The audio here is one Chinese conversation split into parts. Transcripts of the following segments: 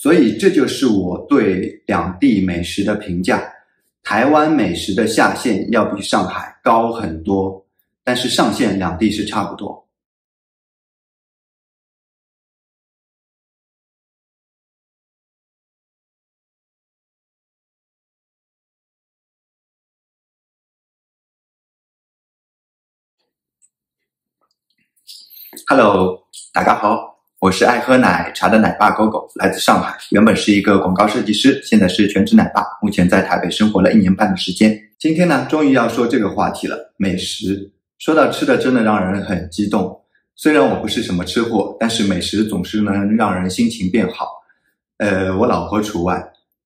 所以这就是我对两地美食的评价。台湾美食的下限要比上海高很多，但是上限两地是差不多。Hello，大家好。我是爱喝奶茶的奶爸狗狗，来自上海，原本是一个广告设计师，现在是全职奶爸，目前在台北生活了一年半的时间。今天呢，终于要说这个话题了，美食。说到吃的，真的让人很激动。虽然我不是什么吃货，但是美食总是能让人心情变好。呃，我老婆除外，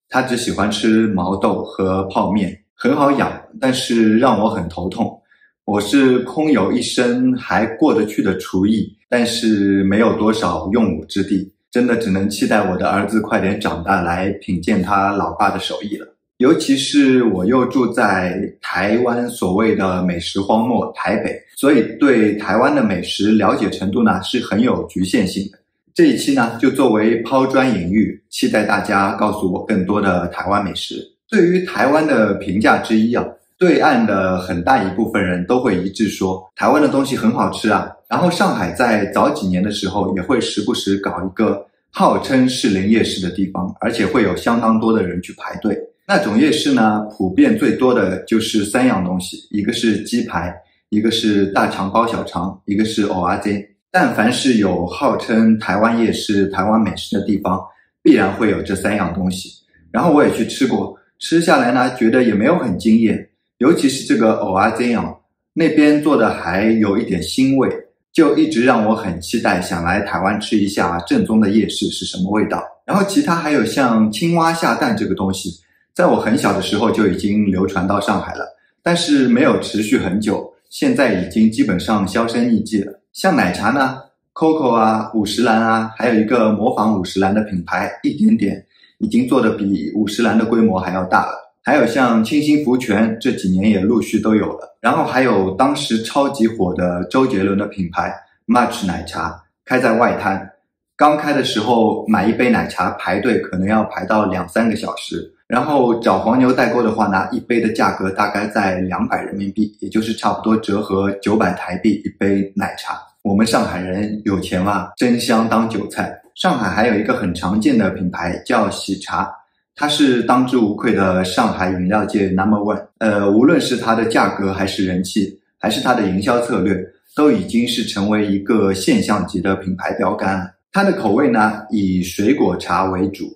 她只喜欢吃毛豆和泡面，很好养，但是让我很头痛。我是空有一身还过得去的厨艺，但是没有多少用武之地，真的只能期待我的儿子快点长大来品鉴他老爸的手艺了。尤其是我又住在台湾所谓的美食荒漠台北，所以对台湾的美食了解程度呢是很有局限性的。这一期呢就作为抛砖引玉，期待大家告诉我更多的台湾美食。对于台湾的评价之一啊。对岸的很大一部分人都会一致说，台湾的东西很好吃啊。然后上海在早几年的时候也会时不时搞一个号称士林夜市的地方，而且会有相当多的人去排队。那种夜市呢，普遍最多的就是三样东西，一个是鸡排，一个是大肠包小肠，一个是蚵仔煎。但凡是有号称台湾夜市、台湾美食的地方，必然会有这三样东西。然后我也去吃过，吃下来呢，觉得也没有很惊艳。尤其是这个藕啊煎啊，那边做的还有一点腥味，就一直让我很期待，想来台湾吃一下正宗的夜市是什么味道。然后其他还有像青蛙下蛋这个东西，在我很小的时候就已经流传到上海了，但是没有持续很久，现在已经基本上销声匿迹了。像奶茶呢，COCO 啊、五十岚啊，还有一个模仿五十岚的品牌，一点点已经做的比五十岚的规模还要大了。还有像清新福泉这几年也陆续都有了，然后还有当时超级火的周杰伦的品牌 Much 奶茶开在外滩，刚开的时候买一杯奶茶排队可能要排到两三个小时，然后找黄牛代购的话呢，一杯的价格大概在两百人民币，也就是差不多折合九百台币一杯奶茶。我们上海人有钱嘛，争相当韭菜。上海还有一个很常见的品牌叫喜茶。它是当之无愧的上海饮料界 number one，呃，无论是它的价格，还是人气，还是它的营销策略，都已经是成为一个现象级的品牌标杆。它的口味呢，以水果茶为主，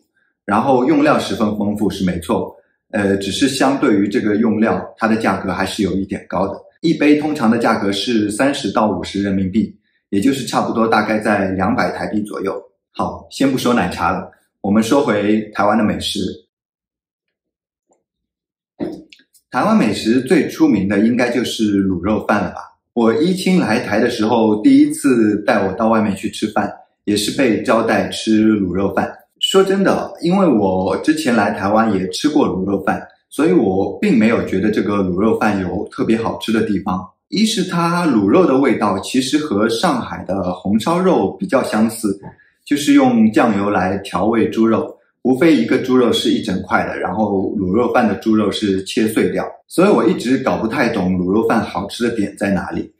然后用料十分丰富，是没错。呃，只是相对于这个用料，它的价格还是有一点高的。一杯通常的价格是三十到五十人民币，也就是差不多大概在两百台币左右。好，先不说奶茶了。我们说回台湾的美食，台湾美食最出名的应该就是卤肉饭了吧？我一亲来台的时候，第一次带我到外面去吃饭，也是被招待吃卤肉饭。说真的，因为我之前来台湾也吃过卤肉饭，所以我并没有觉得这个卤肉饭有特别好吃的地方。一是它卤肉的味道其实和上海的红烧肉比较相似。就是用酱油来调味猪肉，无非一个猪肉是一整块的，然后卤肉饭的猪肉是切碎掉，所以我一直搞不太懂卤肉饭好吃的点在哪里。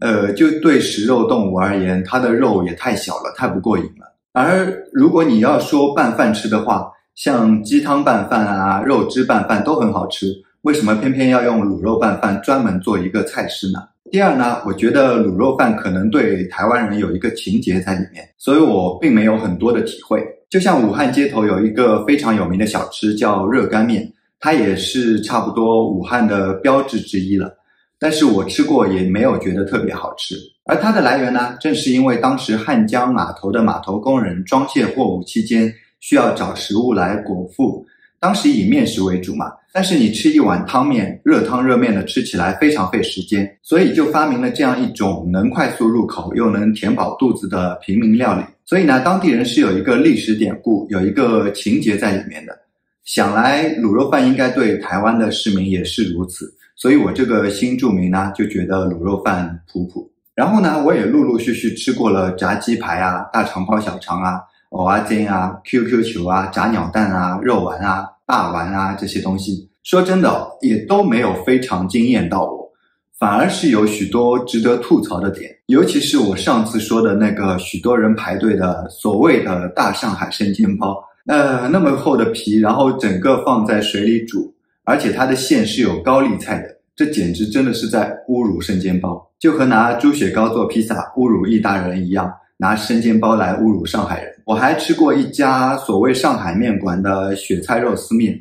呃，就对食肉动物而言，它的肉也太小了，太不过瘾了。而如果你要说拌饭吃的话，像鸡汤拌饭啊、肉汁拌饭都很好吃，为什么偏偏要用卤肉拌饭专门做一个菜式呢？第二呢，我觉得卤肉饭可能对台湾人有一个情节在里面，所以我并没有很多的体会。就像武汉街头有一个非常有名的小吃叫热干面，它也是差不多武汉的标志之一了。但是我吃过也没有觉得特别好吃。而它的来源呢，正是因为当时汉江码头的码头工人装卸货物期间需要找食物来果腹。当时以面食为主嘛，但是你吃一碗汤面，热汤热面的吃起来非常费时间，所以就发明了这样一种能快速入口又能填饱肚子的平民料理。所以呢，当地人是有一个历史典故，有一个情节在里面的。想来卤肉饭应该对台湾的市民也是如此，所以我这个新住民呢就觉得卤肉饭普普。然后呢，我也陆陆续续吃过了炸鸡排啊、大肠包小肠啊、娃娃煎啊、QQ 球啊、炸鸟蛋啊、肉丸啊、霸丸啊这些东西。说真的，也都没有非常惊艳到我，反而是有许多值得吐槽的点。尤其是我上次说的那个许多人排队的所谓的大上海生煎包，呃，那么厚的皮，然后整个放在水里煮，而且它的馅是有高丽菜的。这简直真的是在侮辱生煎包，就和拿猪血糕做披萨侮辱意大人一样，拿生煎包来侮辱上海人。我还吃过一家所谓上海面馆的雪菜肉丝面，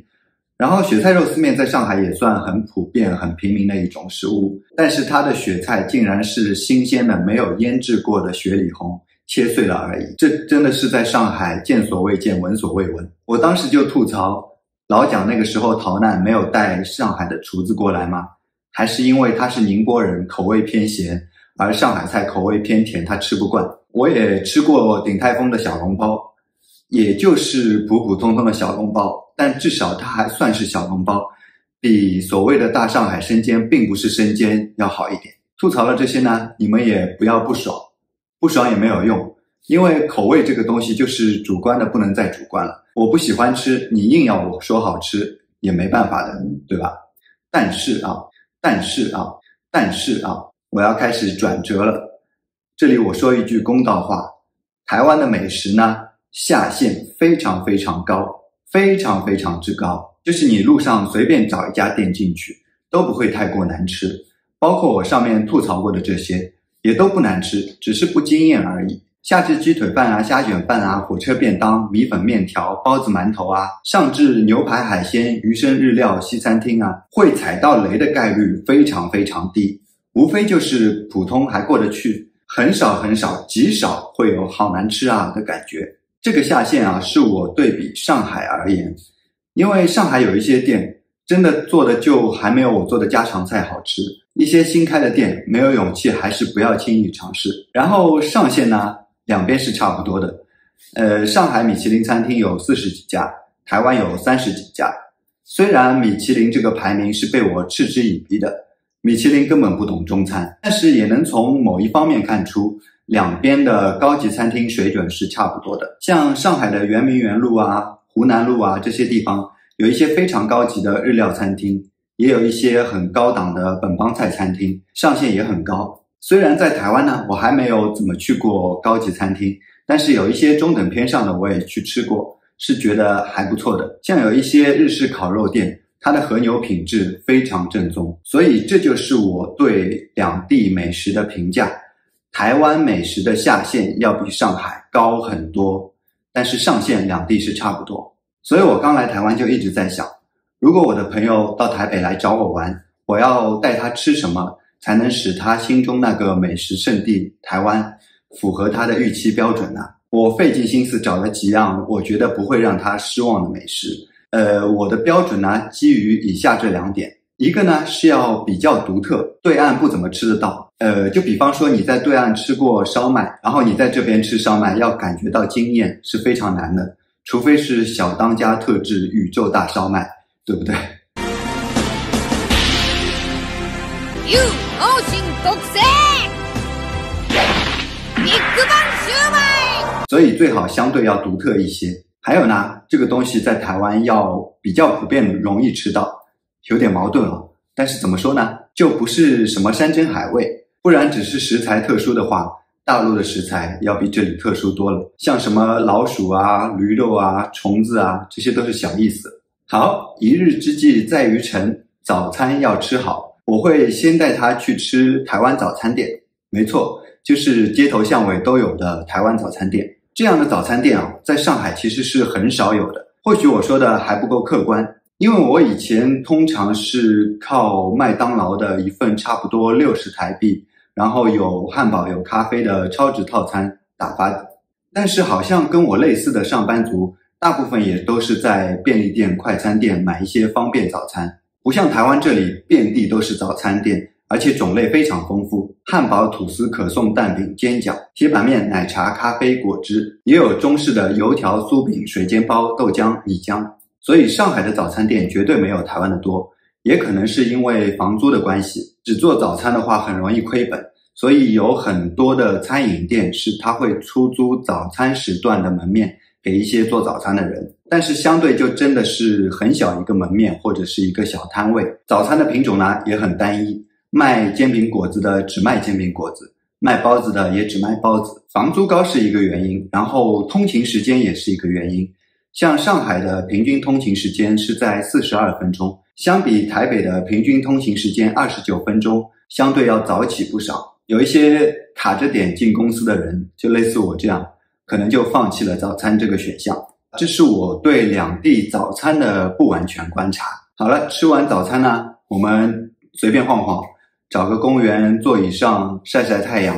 然后雪菜肉丝面在上海也算很普遍、很平民的一种食物，但是它的雪菜竟然是新鲜的、没有腌制过的雪里红，切碎了而已。这真的是在上海见所未见、闻所未闻。我当时就吐槽老蒋那个时候逃难没有带上海的厨子过来吗？还是因为他是宁波人，口味偏咸，而上海菜口味偏甜，他吃不惯。我也吃过鼎泰丰的小笼包，也就是普普通通的小笼包，但至少它还算是小笼包，比所谓的大上海生煎并不是生煎要好一点。吐槽了这些呢，你们也不要不爽，不爽也没有用，因为口味这个东西就是主观的，不能再主观了。我不喜欢吃，你硬要我说好吃也没办法的，对吧？但是啊。但是啊，但是啊，我要开始转折了。这里我说一句公道话：台湾的美食呢，下限非常非常高，非常非常之高。就是你路上随便找一家店进去，都不会太过难吃。包括我上面吐槽过的这些，也都不难吃，只是不惊艳而已。下至鸡腿饭啊、虾卷饭啊、火车便当、米粉面条、包子馒头啊，上至牛排海鲜、鱼生日料、西餐厅啊，会踩到雷的概率非常非常低，无非就是普通还过得去，很少很少极少会有好难吃啊的感觉。这个下限啊，是我对比上海而言，因为上海有一些店真的做的就还没有我做的家常菜好吃，一些新开的店没有勇气，还是不要轻易尝试。然后上限呢？两边是差不多的，呃，上海米其林餐厅有四十几家，台湾有三十几家。虽然米其林这个排名是被我嗤之以鼻的，米其林根本不懂中餐，但是也能从某一方面看出，两边的高级餐厅水准是差不多的。像上海的圆明园路啊、湖南路啊这些地方，有一些非常高级的日料餐厅，也有一些很高档的本帮菜餐厅，上限也很高。虽然在台湾呢，我还没有怎么去过高级餐厅，但是有一些中等偏上的我也去吃过，是觉得还不错的。像有一些日式烤肉店，它的和牛品质非常正宗，所以这就是我对两地美食的评价。台湾美食的下限要比上海高很多，但是上限两地是差不多。所以我刚来台湾就一直在想，如果我的朋友到台北来找我玩，我要带他吃什么？才能使他心中那个美食圣地台湾符合他的预期标准呢？我费尽心思找了几样我觉得不会让他失望的美食。呃，我的标准呢，基于以下这两点：一个呢是要比较独特，对岸不怎么吃得到。呃，就比方说你在对岸吃过烧麦，然后你在这边吃烧麦，要感觉到惊艳是非常难的，除非是小当家特制宇宙大烧麦，对不对？所以最好相对要独特一些。还有呢，这个东西在台湾要比较普遍，容易吃到，有点矛盾啊。但是怎么说呢，就不是什么山珍海味，不然只是食材特殊的话，大陆的食材要比这里特殊多了。像什么老鼠啊、驴肉啊、虫子啊，这些都是小意思。好，一日之计在于晨，早餐要吃好，我会先带他去吃台湾早餐店。没错，就是街头巷尾都有的台湾早餐店。这样的早餐店啊，在上海其实是很少有的。或许我说的还不够客观，因为我以前通常是靠麦当劳的一份差不多六十台币，然后有汉堡有咖啡的超值套餐打发。但是好像跟我类似的上班族，大部分也都是在便利店、快餐店买一些方便早餐，不像台湾这里遍地都是早餐店。而且种类非常丰富，汉堡、吐司、可颂、蛋饼、煎饺、铁板面、奶茶、咖啡、果汁，也有中式的油条、酥饼、水煎包、豆浆、米浆。所以上海的早餐店绝对没有台湾的多，也可能是因为房租的关系，只做早餐的话很容易亏本，所以有很多的餐饮店是他会出租早餐时段的门面给一些做早餐的人，但是相对就真的是很小一个门面或者是一个小摊位。早餐的品种呢也很单一，卖煎饼果子的只卖煎饼果子，卖包子的也只卖包子。房租高是一个原因，然后通勤时间也是一个原因。像上海的平均通勤时间是在四十二分钟，相比台北的平均通勤时间二十九分钟，相对要早起不少。有一些卡着点进公司的人，就类似我这样，可能就放弃了早餐这个选项。这是我对两地早餐的不完全观察。好了，吃完早餐呢，我们随便晃晃，找个公园座椅上晒晒太阳，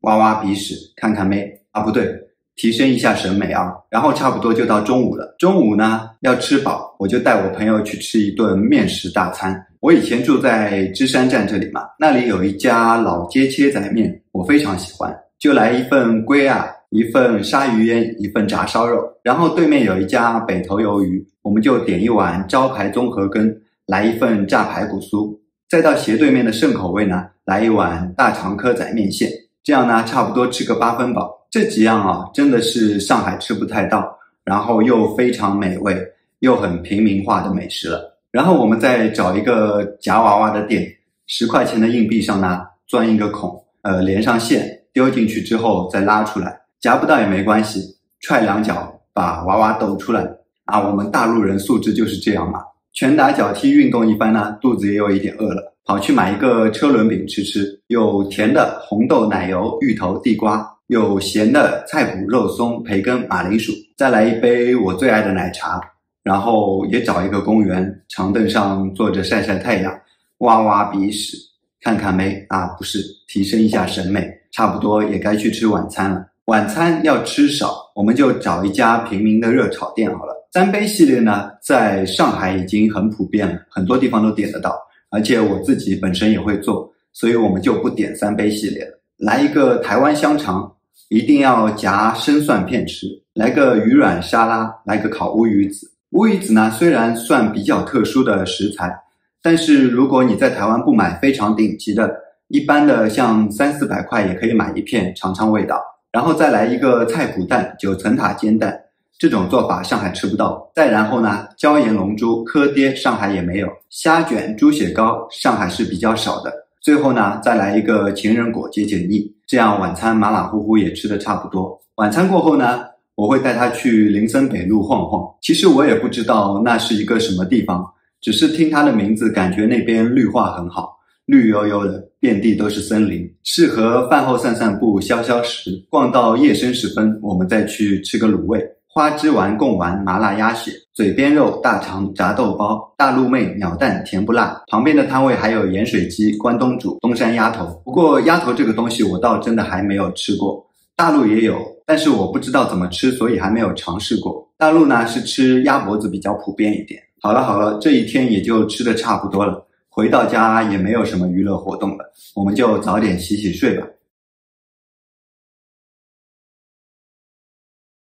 挖挖鼻屎，看看妹啊，不对，提升一下审美啊。然后差不多就到中午了。中午呢要吃饱，我就带我朋友去吃一顿面食大餐。我以前住在芝山站这里嘛，那里有一家老街切仔面，我非常喜欢，就来一份龟啊，一份鲨鱼烟，一份炸烧肉。然后对面有一家北头鱿鱼，我们就点一碗招牌综合羹，来一份炸排骨酥。再到斜对面的盛口味呢，来一碗大肠蚵仔面线。这样呢，差不多吃个八分饱。这几样啊，真的是上海吃不太到，然后又非常美味，又很平民化的美食了。然后我们再找一个夹娃娃的店，十块钱的硬币上呢钻一个孔，呃连上线，丢进去之后再拉出来，夹不到也没关系，踹两脚把娃娃抖出来啊！我们大陆人素质就是这样嘛，拳打脚踢运动一番呢，肚子也有一点饿了，跑去买一个车轮饼吃吃，有甜的红豆奶油芋头地瓜，有咸的菜脯肉松培根马铃薯，再来一杯我最爱的奶茶。然后也找一个公园，长凳上坐着晒晒太阳，挖挖鼻屎，看看妹啊，不是提升一下审美，差不多也该去吃晚餐了。晚餐要吃少，我们就找一家平民的热炒店好了。三杯系列呢，在上海已经很普遍了，很多地方都点得到，而且我自己本身也会做，所以我们就不点三杯系列了。来一个台湾香肠，一定要夹生蒜片吃；来个鱼软沙拉，来个烤乌鱼子。乌鱼子呢，虽然算比较特殊的食材，但是如果你在台湾不买非常顶级的，一般的像三四百块也可以买一片尝尝味道。然后再来一个菜脯蛋、九层塔煎蛋，这种做法上海吃不到。再然后呢，椒盐龙珠、科爹上海也没有，虾卷、猪血糕上海是比较少的。最后呢，再来一个情人果解解腻，这样晚餐马马虎虎也吃的差不多。晚餐过后呢？我会带他去林森北路晃晃。其实我也不知道那是一个什么地方，只是听他的名字，感觉那边绿化很好，绿油油的，遍地都是森林，适合饭后散散步、消消食。逛到夜深时分，我们再去吃个卤味，花枝丸、贡丸、麻辣鸭血、嘴边肉、大肠、炸豆包、大陆妹、鸟蛋甜不辣。旁边的摊位还有盐水鸡、关东煮、东山鸭头。不过鸭头这个东西，我倒真的还没有吃过。大陆也有，但是我不知道怎么吃，所以还没有尝试过。大陆呢是吃鸭脖子比较普遍一点。好了好了，这一天也就吃的差不多了，回到家也没有什么娱乐活动了，我们就早点洗洗睡吧。